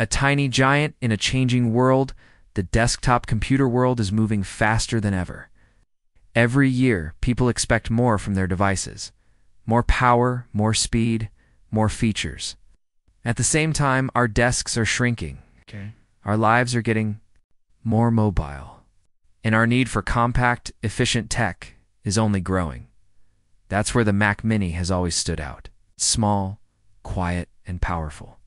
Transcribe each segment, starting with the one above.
A tiny giant in a changing world, the desktop computer world is moving faster than ever. Every year, people expect more from their devices. More power, more speed, more features. At the same time, our desks are shrinking. Okay. Our lives are getting more mobile. And our need for compact, efficient tech is only growing. That's where the Mac Mini has always stood out. Small, quiet, and powerful.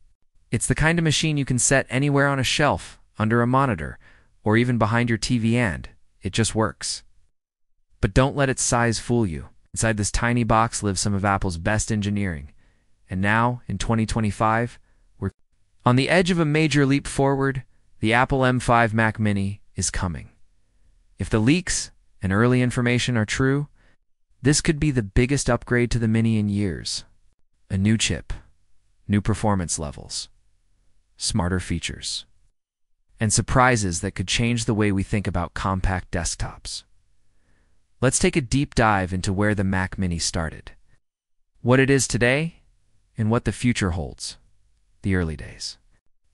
It's the kind of machine you can set anywhere on a shelf, under a monitor, or even behind your TV and it just works. But don't let its size fool you. Inside this tiny box lives some of Apple's best engineering. And now, in 2025, we're on the edge of a major leap forward. The Apple M5 Mac Mini is coming. If the leaks and early information are true, this could be the biggest upgrade to the Mini in years. A new chip, new performance levels, smarter features, and surprises that could change the way we think about compact desktops. Let's take a deep dive into where the Mac Mini started, what it is today, and what the future holds. The early days.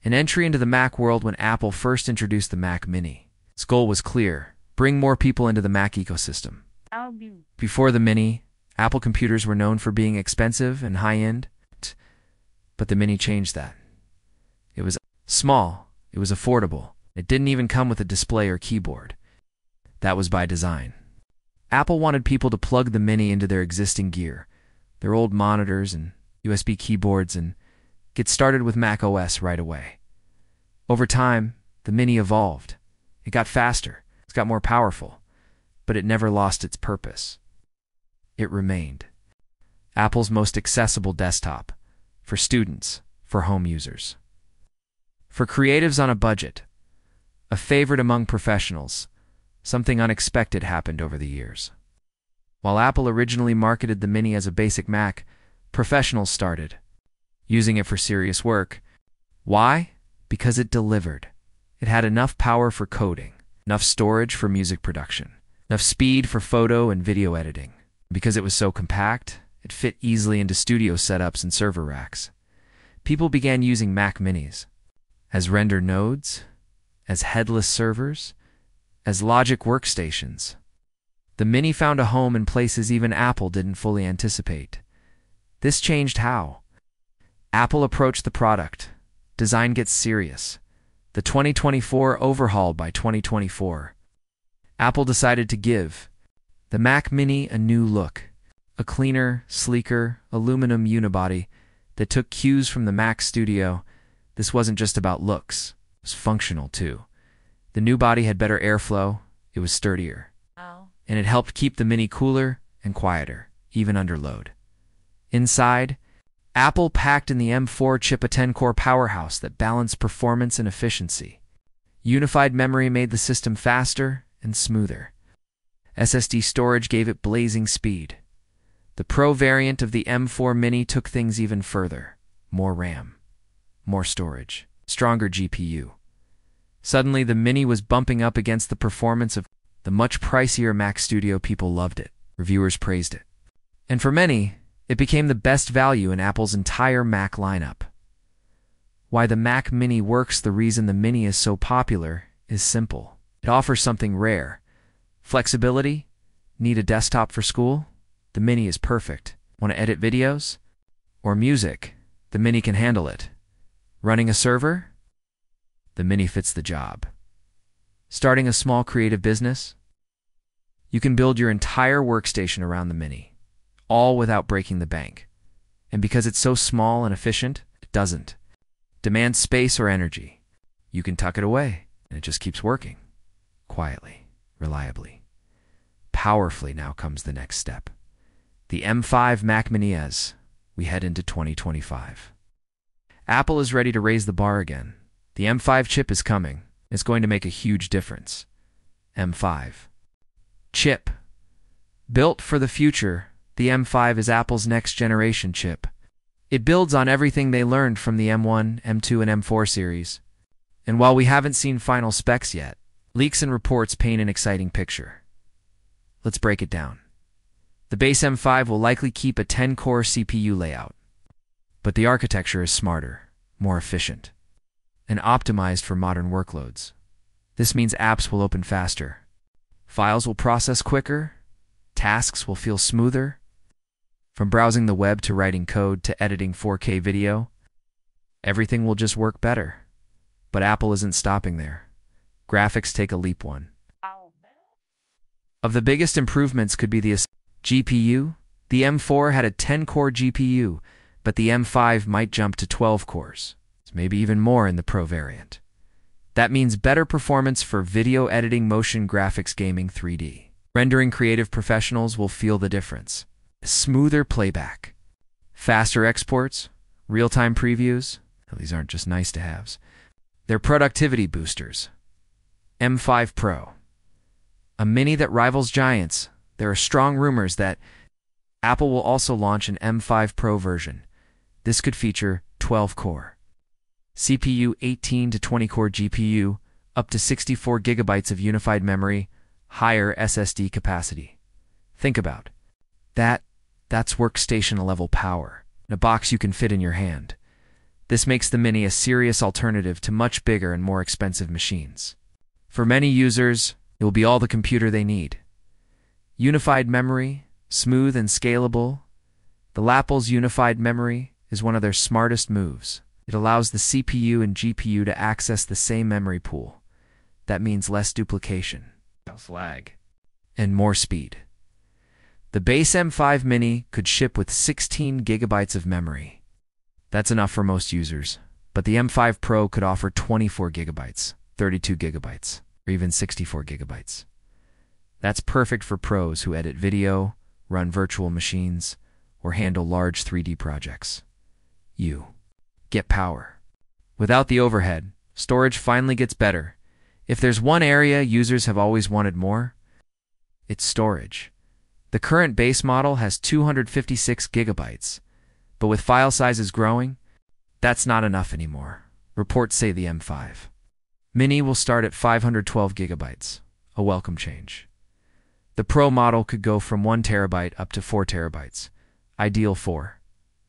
An entry into the Mac world when Apple first introduced the Mac Mini. Its goal was clear bring more people into the Mac ecosystem. Before the Mini, Apple computers were known for being expensive and high end, but the Mini changed that. It was small, it was affordable, it didn't even come with a display or keyboard. That was by design. Apple wanted people to plug the Mini into their existing gear, their old monitors and USB keyboards, and get started with Mac OS right away. Over time, the Mini evolved. It got faster, it got more powerful, but it never lost its purpose. It remained Apple's most accessible desktop for students, for home users. For creatives on a budget, a favorite among professionals, something unexpected happened over the years. While Apple originally marketed the Mini as a basic Mac, professionals started using it for serious work. Why? Because it delivered. It had enough power for coding, enough storage for music production, enough speed for photo and video editing. Because it was so compact, it fit easily into studio setups and server racks. People began using Mac Minis as render nodes, as headless servers, as logic workstations. The Mini found a home in places even Apple didn't fully anticipate. This changed how? Apple approached the product. Design gets serious. The 2024 overhaul by 2024. Apple decided to give the Mac Mini a new look, a cleaner, sleeker, aluminum unibody that took cues from the Mac Studio. This wasn't just about looks, it was functional too. The new body had better airflow, it was sturdier, Oh. and it helped keep the Mini cooler and quieter, even under load. Inside, Apple packed in the M4 chip a 10-core powerhouse that balanced performance and efficiency. Unified memory made the system faster and smoother. SSD storage gave it blazing speed. The Pro variant of the M4 Mini took things even further. More RAM, more storage, stronger GPU. Suddenly, the Mini was bumping up against the performance of the much pricier Mac Studio. People loved it. Reviewers praised it. And for many, it became the best value in Apple's entire Mac lineup. Why the Mac Mini works, the reason the Mini is so popular, is simple. It offers something rare. Flexibility? Need a desktop for school? The Mini is perfect. Want to edit videos? Or music? The Mini can handle it. Running a server? The Mini fits the job. Starting a small creative business? You can build your entire workstation around the Mini, all without breaking the bank. And because it's so small and efficient, it doesn't demand space or energy. You can tuck it away, and it just keeps working. Quietly, reliably. Powerfully now comes the next step. The M5 Mac Mini as we head into 2025. Apple is ready to raise the bar again. The M5 chip is coming. It's going to make a huge difference. M5. Chip. Built for the future, the M5 is Apple's next generation chip. It builds on everything they learned from the M1, M2, and M4 series. And while we haven't seen final specs yet, leaks and reports paint an exciting picture. Let's break it down. The base M5 will likely keep a 10 core CPU layout, but the architecture is smarter, more efficient. and optimized for modern workloads. This means apps will open faster, files will process quicker, tasks will feel smoother. From browsing the web to writing code to editing 4K video, everything will just work better. But Apple isn't stopping there. Graphics take a leap one. Of the biggest improvements could be the GPU. The M4 had a 10-core GPU, but the M5 might jump to 12 cores, maybe even more in the Pro variant. That means better performance for video editing, motion graphics, gaming, 3D. Rendering creative professionals will feel the difference. Smoother playback, faster exports, real-time previews. These aren't just nice to haves. They're productivity boosters. M5 Pro. A mini that rivals Giants. There are strong rumors that Apple will also launch an M5 Pro version. This could feature 12 core. CPU 18 to 20 core GPU, up to 64 gigabytes of unified memory, higher SSD capacity. Think about that. That's workstation level power in a box you can fit in your hand. This makes the Mini a serious alternative to much bigger and more expensive machines. For many users, it will be all the computer they need. Unified memory, smooth and scalable. The Apple's unified memory is one of their smartest moves. It allows the CPU and GPU to access the same memory pool. That means less duplication, less lag, and more speed. The base M5 Mini could ship with 16 gigabytes of memory. That's enough for most users, but the M5 Pro could offer 24 gigabytes, 32 gigabytes, or even 64 gigabytes. That's perfect for pros who edit video, run virtual machines, or handle large 3D projects. You get power. Without the overhead, storage finally gets better. If there's one area users have always wanted more, it's storage. The current base model has 256 gigabytes, but with file sizes growing, that's not enough anymore. Reports say the M5 Mini will start at 512 gigabytes, a welcome change. The Pro model could go from 1 terabyte up to 4 terabytes, ideal for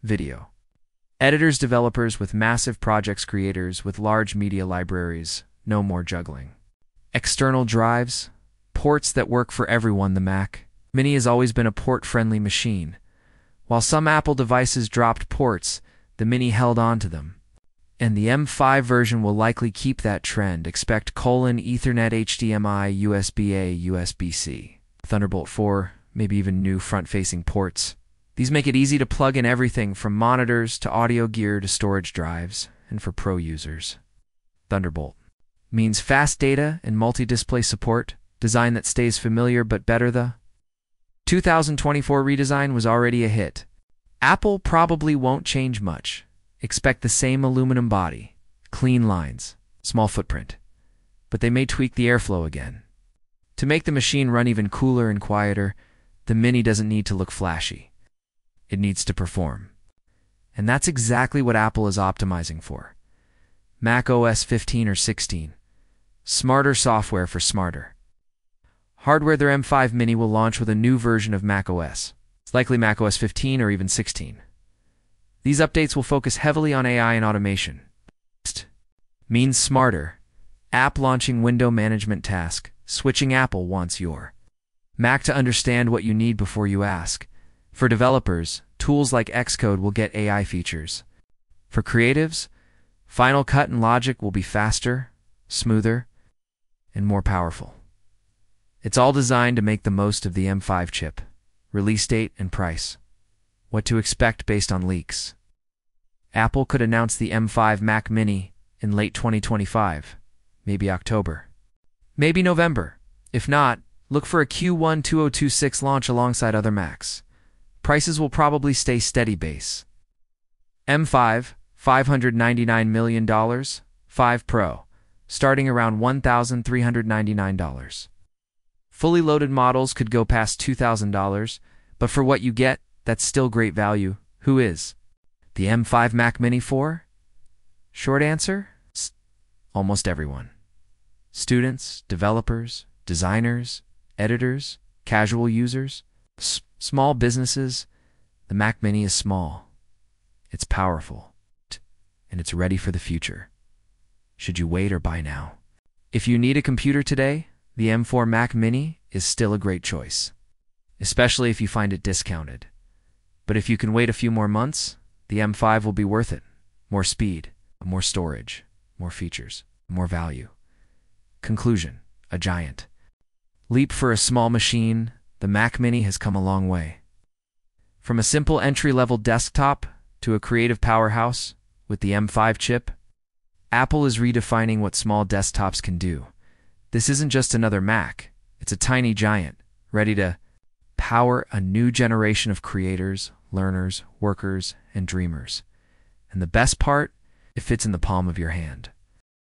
video. Editors, developers with massive projects, creators with large media libraries, no more juggling. External drives, ports that work for everyone, the Mac. Mini has always been a port-friendly machine. While some Apple devices dropped ports, the Mini held on to them. And the M5 version will likely keep that trend. Expect colon Ethernet HDMI USB-A USB-C. Thunderbolt 4, maybe even new front-facing ports. These make it easy to plug in everything from monitors to audio gear to storage drives, and for pro users. Thunderbolt means fast data and multi-display support, design that stays familiar but better the 2024 redesign was already a hit. Apple probably won't change much. Expect the same aluminum body, clean lines, small footprint. But they may tweak the airflow again. To make the machine run even cooler and quieter, the Mini doesn't need to look flashy it needs to perform. And that's exactly what Apple is optimizing for. Mac OS 15 or 16. Smarter software for smarter. Hardware their M5 Mini will launch with a new version of Mac OS. It's likely Mac OS 15 or even 16. These updates will focus heavily on AI and automation. Next, means smarter. App launching window management task. Switching Apple wants your Mac to understand what you need before you ask. For developers, tools like Xcode will get AI features. For creatives, Final Cut and Logic will be faster, smoother, and more powerful. It's all designed to make the most of the M5 chip, release date and price. What to expect based on leaks. Apple could announce the M5 Mac Mini in late 2025, maybe October. Maybe November. If not, look for a Q1 2026 launch alongside other Macs prices will probably stay steady base. M5, $599 million, 5 Pro, starting around $1,399. Fully loaded models could go past $2,000, but for what you get, that's still great value. Who is? The M5 Mac Mini 4? Short answer? Almost everyone. Students, developers, designers, editors, casual users, Small businesses, the Mac Mini is small. It's powerful. And it's ready for the future. Should you wait or buy now? If you need a computer today, the M4 Mac Mini is still a great choice, especially if you find it discounted. But if you can wait a few more months, the M5 will be worth it. More speed, more storage, more features, more value. Conclusion A giant. Leap for a small machine, the Mac Mini has come a long way. From a simple entry level desktop to a creative powerhouse with the M5 chip, Apple is redefining what small desktops can do. This isn't just another Mac, it's a tiny giant, ready to power a new generation of creators, learners, workers, and dreamers. And the best part, it fits in the palm of your hand.